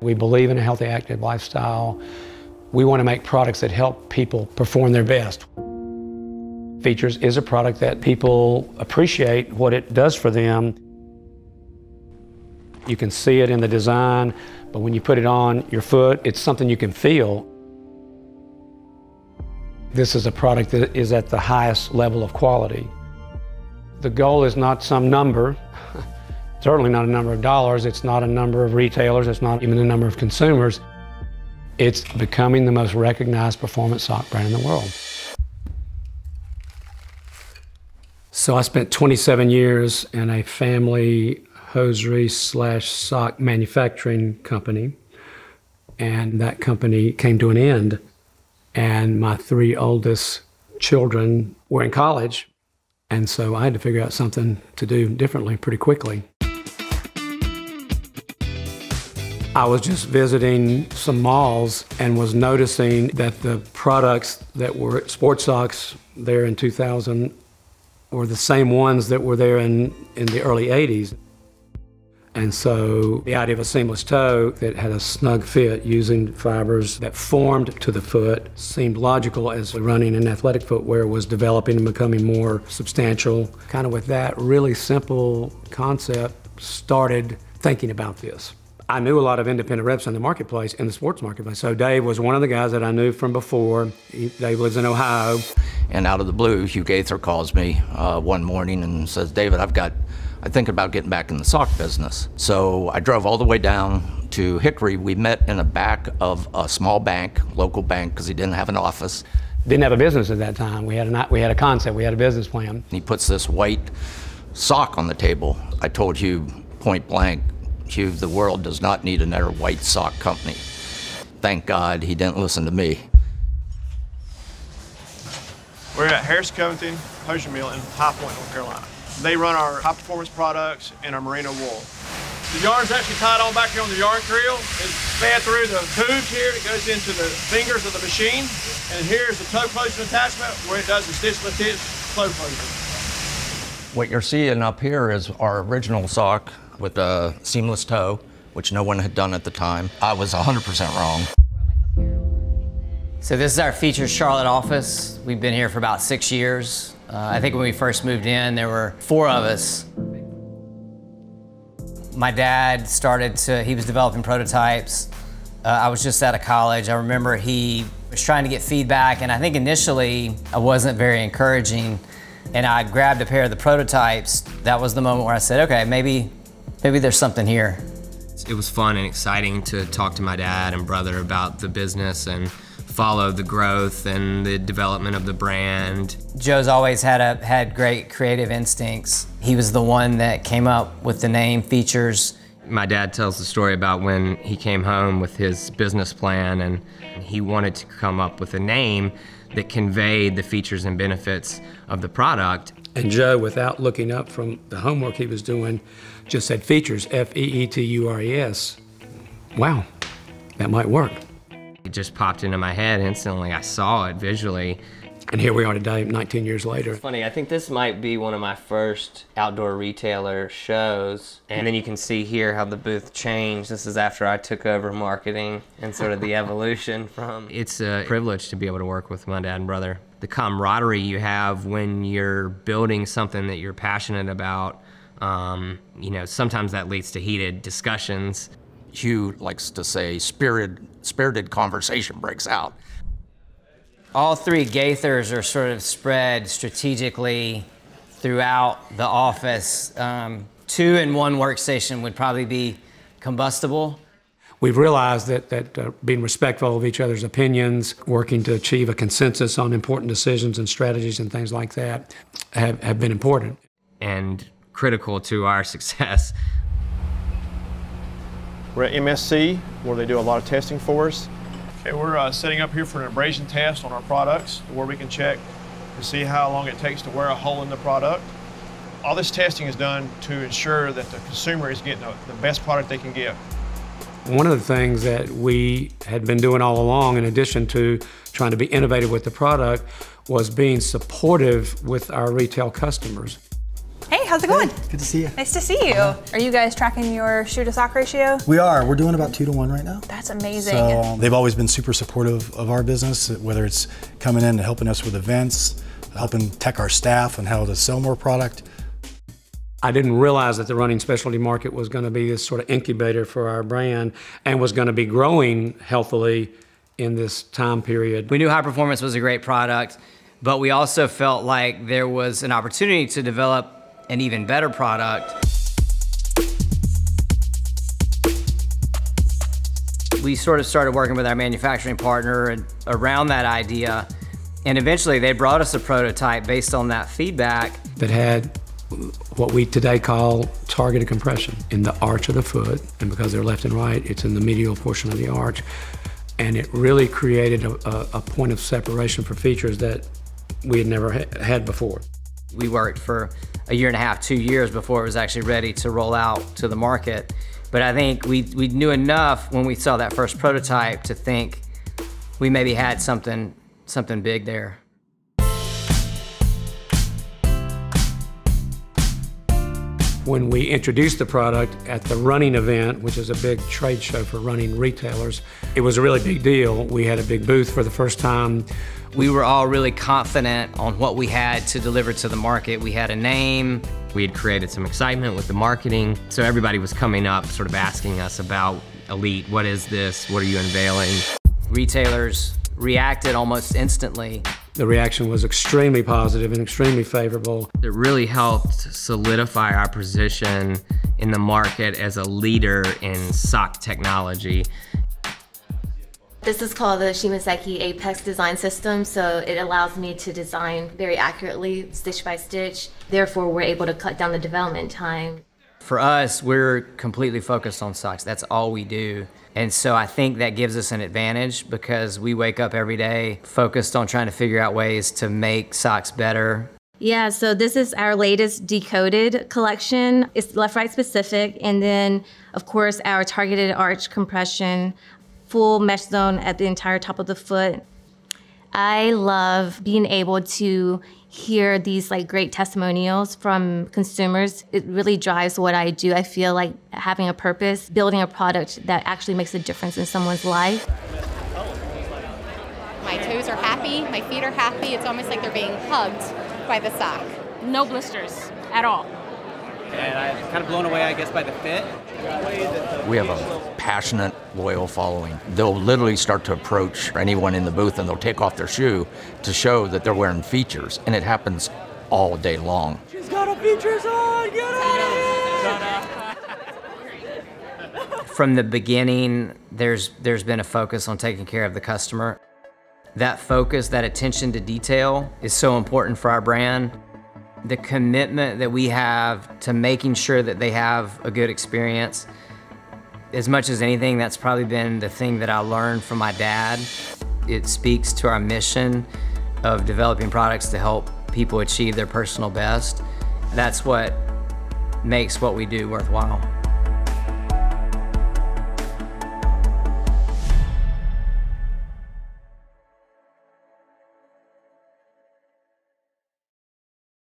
We believe in a healthy, active lifestyle. We want to make products that help people perform their best. Feetures is a product that people appreciate what it does for them. You can see it in the design, but when you put it on your foot, it's something you can feel. This is a product that is at the highest level of quality. The goal is not some number, certainly not a number of dollars, it's not a number of retailers, it's not even a number of consumers. It's becoming the most recognized performance sock brand in the world. So I spent 27 years in a family hosiery slash sock manufacturing company, and that company came to an end. And my three oldest children were in college, and so I had to figure out something to do differently pretty quickly. I was just visiting some malls and was noticing that the products that were sports socks there in 2000 were the same ones that were there in, in the early 80s. And so the idea of a seamless toe that had a snug fit using fibers that formed to the foot seemed logical as running and athletic footwear was developing and becoming more substantial. Kind of with that really simple concept, started thinking about this. I knew a lot of independent reps in the marketplace, in the sports marketplace. So Dave was one of the guys that I knew from before. He, Dave lives in Ohio. And out of the blue, Hugh Gaither calls me uh, one morning and says, David, I've got, I think about getting back in the sock business. So I drove all the way down to Hickory. We met in the back of a small bank, local bank, because he didn't have an office. Didn't have a business at that time. We had a, we had a concept, we had a business plan. He puts this white sock on the table. I told Hugh point blank, Hugh, the world does not need another white sock company. Thank God he didn't listen to me. We're at Harris Covington Hosiery Mill in High Point, North Carolina. They run our high performance products and our merino wool. The yarn's actually tied on back here on the yarn creel. It's fed through the tubes here. It goes into the fingers of the machine. And here's the toe closing attachment where it does the stitch lift hitch toe closing. What you're seeing up here is our original sock with a seamless toe, which no one had done at the time. I was 100% wrong. So this is our featured Charlotte office. We've been here for about six years. Uh, I think when we first moved in, there were four of us. My dad started to, he was developing prototypes. Uh, I was just out of college. I remember he was trying to get feedback, and I think initially I wasn't very encouraging. And I grabbed a pair of the prototypes. That was the moment where I said, okay, maybe maybe there's something here. It was fun and exciting to talk to my dad and brother about the business and follow the growth and the development of the brand. Joe's always had a had great creative instincts. He was the one that came up with the name Feetures. My dad tells the story about when he came home with his business plan and he wanted to come up with a name that conveyed the features and benefits of the product. And Joe, without looking up from the homework he was doing, just said Feetures, F E E T U R E S. Wow, that might work. It just popped into my head instantly. I saw it visually. And here we are today, 19 years later. It's funny, I think this might be one of my first outdoor retailer shows. And then you can see here how the booth changed. This is after I took over marketing and sort of the evolution from. It's a privilege to be able to work with my dad and brother. The camaraderie you have when you're building something that you're passionate about, um, you know, sometimes that leads to heated discussions. Hugh likes to say spirited, spirited conversation breaks out. All three Gaithers are sort of spread strategically throughout the office. Um, two in one workstation would probably be combustible. We've realized that, that uh, being respectful of each other's opinions, working to achieve a consensus on important decisions and strategies and things like that have, have been important. And critical to our success. We're at MSC, where they do a lot of testing for us. Okay, we're uh, setting up here for an abrasion test on our products, where we can check to see how long it takes to wear a hole in the product. All this testing is done to ensure that the consumer is getting the best product they can get. One of the things that we had been doing all along, in addition to trying to be innovative with the product, was being supportive with our retail customers. Hey, how's it going? Good to see you. Nice to see you. Are you guys tracking your shoe to sock ratio? We are. We're doing about two to one right now. That's amazing. So um, they've always been super supportive of our business, whether it's coming in and helping us with events, helping tech our staff on how to sell more product. I didn't realize that the running specialty market was going to be this sort of incubator for our brand and was going to be growing healthily in this time period. We knew high performance was a great product, but we also felt like there was an opportunity to develop an even better product. We sort of started working with our manufacturing partner around that idea, and eventually they brought us a prototype based on that feedback. That had what we today call targeted compression in the arch of the foot, and because they're left and right, it's in the medial portion of the arch. And it really created a, a, a point of separation for Feetures that we had never ha had before. We worked for a year and a half, two years before it was actually ready to roll out to the market. But I think we, we knew enough when we saw that first prototype to think we maybe had something, something big there. When we introduced the product at the running event, which is a big trade show for running retailers, it was a really big deal. We had a big booth for the first time. We were all really confident on what we had to deliver to the market. We had a name. We had created some excitement with the marketing. So everybody was coming up sort of asking us about Elite. What is this? What are you unveiling? Retailers reacted almost instantly. The reaction was extremely positive and extremely favorable. It really helped solidify our position in the market as a leader in sock technology. This is called the Shima Seiki Apex Design System, so it allows me to design very accurately, stitch by stitch. Therefore, we're able to cut down the development time. For us, we're completely focused on socks. That's all we do. And so I think that gives us an advantage because we wake up every day focused on trying to figure out ways to make socks better. Yeah, so this is our latest decoded collection. It's left right specific. And then, of course, our targeted arch compression, full mesh zone at the entire top of the foot. I love being able to hear these like great testimonials from consumers. It really drives what I do. I feel like having a purpose, building a product that actually makes a difference in someone's life. My toes are happy, my feet are happy. It's almost like they're being hugged by the sock. No blisters at all and I'm kind of blown away, I guess, by the fit. We have a passionate, loyal following. They'll literally start to approach anyone in the booth and they'll take off their shoe to show that they're wearing Feetures, and it happens all day long. She's got a Feetures on, get out of here! From the beginning, there's there's been a focus on taking care of the customer. That focus, that attention to detail is so important for our brand the commitment that we have to making sure that they have a good experience. As much as anything, that's probably been the thing that I learned from my dad. It speaks to our mission of developing products to help people achieve their personal best. That's what makes what we do worthwhile.